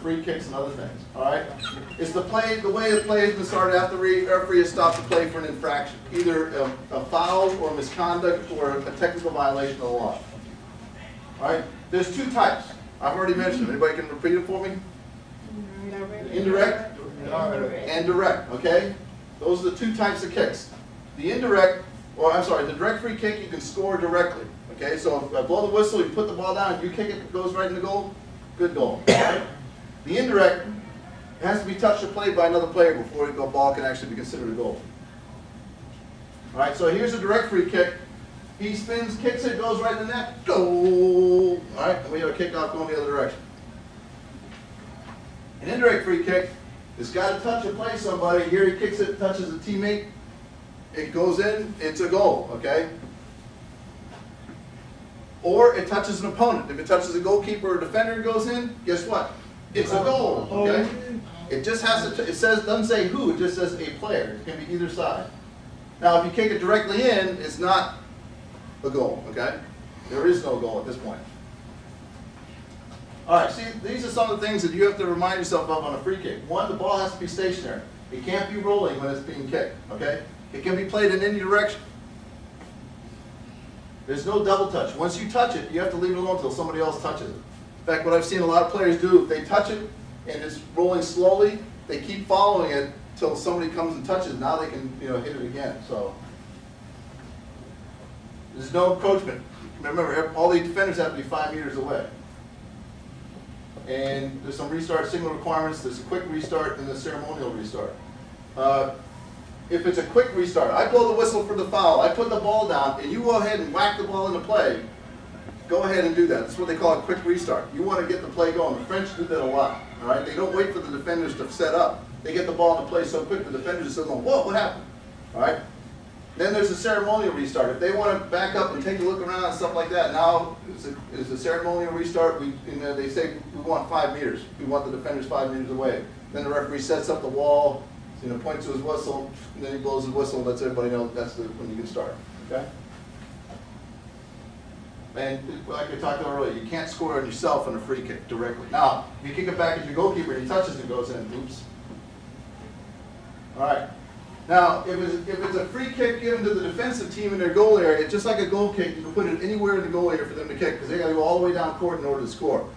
free kicks and other things, all right? It's the play, the way the play has been started after the referee has stopped the play for an infraction, either a, a foul or misconduct or a technical violation of the law. All right, there's two types. I've already mentioned, them. anybody can repeat it for me? Indirect and direct, okay? Those are the two types of kicks. The indirect, or I'm sorry, the direct free kick, you can score directly, okay? So if I blow the whistle, you put the ball down, you kick it, it goes right in the goal, good goal. The indirect, has to be touched or played by another player before the ball can actually be considered a goal. All right, so here's a direct free kick. He spins, kicks it, goes right in the net, goal. All right, and we have a kickoff going the other direction. An indirect free kick has got to touch or play somebody. Here he kicks it, touches a teammate. It goes in, it's a goal, okay? Or it touches an opponent. If it touches a goalkeeper or defender and goes in, guess what? It's a oh. goal, okay? Oh. It just has to, it says, doesn't say who, it just says a player. It can be either side. Now, if you kick it directly in, it's not a goal, okay? There is no goal at this point. All right, see, these are some of the things that you have to remind yourself of on a free kick. One, the ball has to be stationary. It can't be rolling when it's being kicked, okay? It can be played in any direction. There's no double touch. Once you touch it, you have to leave it alone until somebody else touches it. In fact, what I've seen a lot of players do, they touch it and it's rolling slowly, they keep following it until somebody comes and touches it. Now they can, you know, hit it again. So there's no encroachment. Remember, all the defenders have to be five meters away. And there's some restart signal requirements. There's a quick restart and a ceremonial restart. Uh, if it's a quick restart, I blow the whistle for the foul, I put the ball down, and you go ahead and whack the ball into play, go ahead and do that. That's what they call a quick restart. You want to get the play going. The French do that a lot. All right, they don't wait for the defenders to set up. They get the ball into play so quick, the defenders still going, whoa, what happened? All right. Then there's a ceremonial restart. If they want to back up and take a look around and stuff like that, now is a, a ceremonial restart. We, you know, they say we want five meters. We want the defenders five meters away. Then the referee sets up the wall, you know, points to his whistle, and then he blows his whistle lets everybody know that's the, when you can start. Okay? And like I talked about earlier, you can't score on yourself on a free kick directly. Now, if you kick it back at your goalkeeper and he touches it, goes in. Oops. All right. Now, if it's, if it's a free kick given to the defensive team in their goal area, just like a goal kick, you can put it anywhere in the goal area for them to kick because they got to go all the way down court in order to score.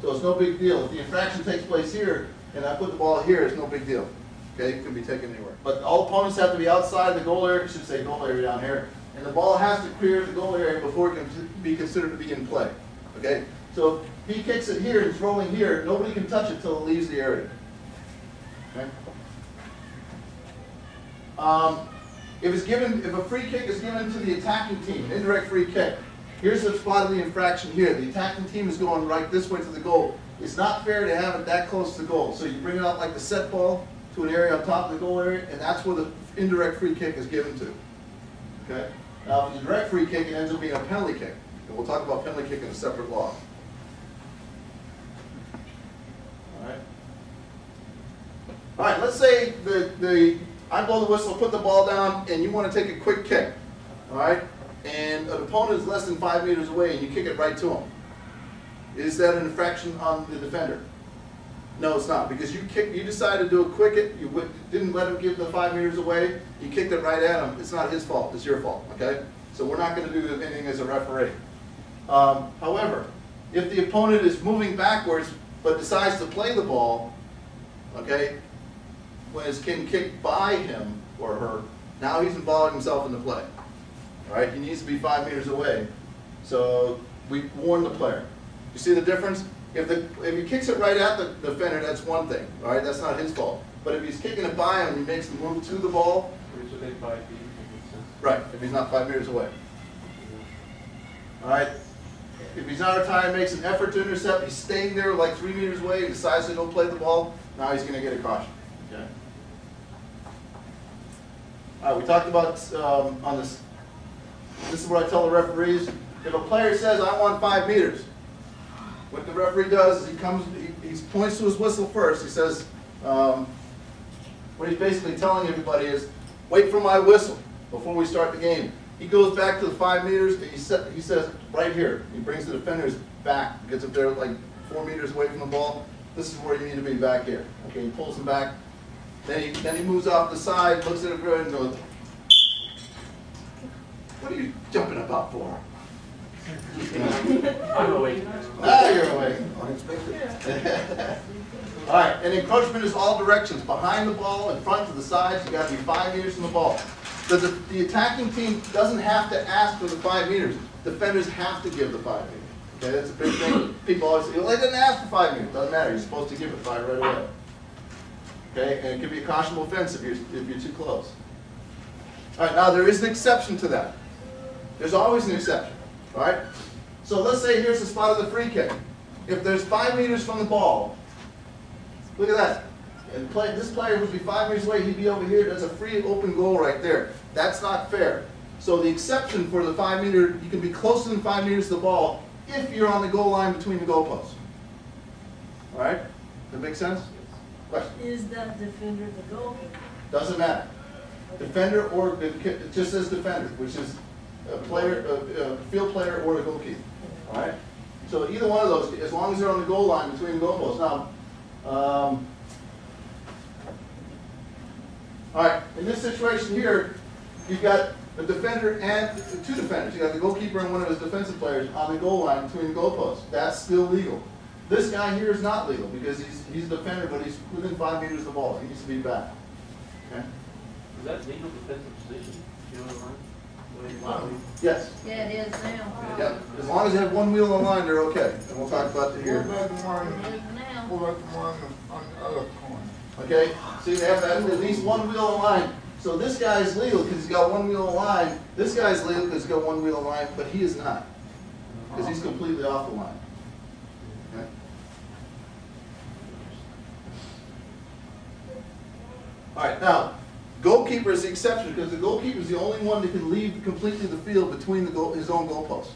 So it's no big deal. If the infraction takes place here and I put the ball here, it's no big deal. Okay, it can be taken anywhere. But all opponents have to be outside the goal area, I should say goal area down here, and the ball has to clear the goal area before it can be considered to be in play. Okay, so if he kicks it here it's rolling here, nobody can touch it until it leaves the area. Okay. Um, if it's given, if a free kick is given to the attacking team, indirect free kick, here's the spot of the infraction here. The attacking team is going right this way to the goal. It's not fair to have it that close to the goal. So you bring it out like the set ball to an area on top of the goal area, and that's where the indirect free kick is given to. Okay? Now, if it's a direct free kick, it ends up being a penalty kick. And we'll talk about penalty kick in a separate law. All right. All right, let's say the, the I blow the whistle, put the ball down, and you want to take a quick kick, all right? And an opponent is less than five meters away, and you kick it right to him. Is that an infraction on the defender? No, it's not, because you kick, you decided to do a quick it, you didn't let him give the five meters away, you kicked it right at him. It's not his fault, it's your fault, okay? So we're not going to do anything as a referee. Um, however, if the opponent is moving backwards but decides to play the ball, okay, when his can kick by him or her, now he's involving himself in the play. All right, he needs to be five meters away. So we warn the player. You see the difference? If the if he kicks it right at the defender, that's one thing. All right, that's not his fault. But if he's kicking it by him, he makes the move to the ball. Right, if he's not five meters away. All right. If he's not retired, makes an effort to intercept, he's staying there like three meters away and decides to go play the ball, now he's going to get a caution. Okay. All right, we talked about um, on this. This is what I tell the referees. If a player says, I want five meters, what the referee does is he comes, he, he points to his whistle first. He says, um, what he's basically telling everybody is, wait for my whistle before we start the game. He goes back to the five meters, he, set, he says, right here. He brings the defenders back, gets up there like four meters away from the ball, this is where you need to be back here. Okay, he pulls him back, then he, then he moves off the side, looks at good and goes, what are you jumping about for? I'm awake. Ah, you're awake. Unexpected. All right, and encroachment is all directions, behind the ball, in front, to the sides, you gotta be five meters from the ball. The, the, attacking team doesn't have to ask for the five meters, defenders have to give the five meters. Okay, that's a big thing, people always say, well, they didn't ask for five meters, doesn't matter, you're supposed to give it five right away. Okay, and it could be a cautionable offense if you're, if you're too close. All right, now there is an exception to that. There's always an exception, right? So let's say here's the spot of the free kick. If there's five meters from the ball, look at that. And play, this player would be five meters away, he'd be over here, there's a free open goal right there. That's not fair. So the exception for the five meter, you can be closer than five meters to the ball if you're on the goal line between the goalposts. All right? Does that make sense? Question? Is that defender the goalkeeper? Doesn't matter. Defender or, it just says defender, which is a player, a, a field player or a goalkeeper. All right? So either one of those, as long as they're on the goal line between the goalposts. Now, um, all right, in this situation here, you've got a defender and two defenders. You got the goalkeeper and one of his defensive players on the goal line between the goalposts. That's still legal. This guy here is not legal because he's, he's a defender, but he's within five meters of the ball. He needs to be back. Okay? Is that legal defensive position? You know what I mean? Yes. Yeah, it is now. Yeah, as long as they have one wheel on the line, they're okay, and we'll talk about it What here. about the one, It is now. what about the one on the other corner? Okay, see, they have to have at least one wheel on the line. So this guy is legal because he's got one wheel on the line. This guy's legal because he's got one wheel on the line, but he is not, because he's completely off the line. Okay? All right, now, goalkeeper is the exception because the goalkeeper is the only one that can leave completely the field between the goal, his own goalposts.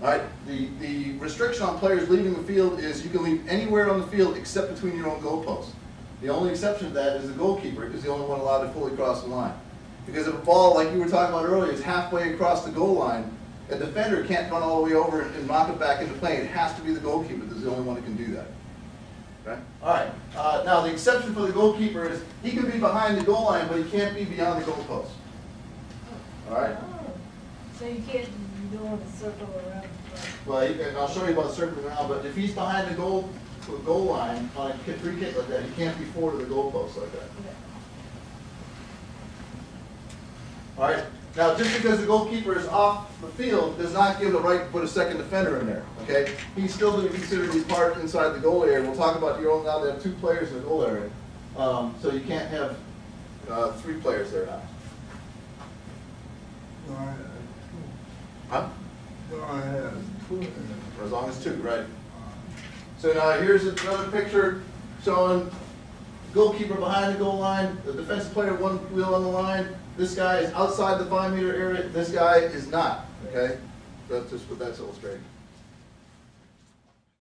Right, the, the restriction on players leaving the field is you can leave anywhere on the field except between your own goalposts. The only exception to that is the goalkeeper, is the only one allowed to fully cross the line. Because if a ball, like you were talking about earlier, is halfway across the goal line, a defender can't run all the way over and knock it back into play. It has to be the goalkeeper that's the only one that can do that. Okay? All right, uh, now the exception for the goalkeeper is he can be behind the goal line, but he can't be beyond the goalpost. All right? Oh, So you can't, you don't want to circle around. the. Well, you I'll show you about circling around, but if he's behind the goal, the goal line on a kick, free kick like that, he can't be forward of the goalpost like that. All right, now, just because the goalkeeper is off the field does not give the right to put a second defender in there, okay? He's still going to be considered to be part inside the goal area. We'll talk about your own, now they have two players in the goal area. Um, so you can't have, uh, three players there now. No, I had Huh? No, I had two in. As long as two, right? So now here's another picture showing goalkeeper behind the goal line, the defensive player one wheel on the line. This guy is outside the five meter area, this guy is not, okay? That's just what that's illustrating.